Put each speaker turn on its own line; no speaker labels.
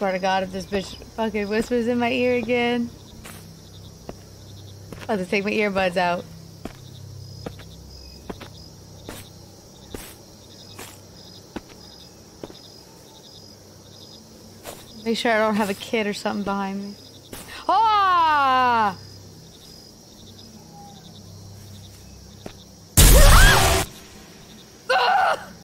swear to God, if this bitch fucking whispers in my ear again, I'll just take my earbuds out. Make sure I don't have a kid or something behind me. Ah!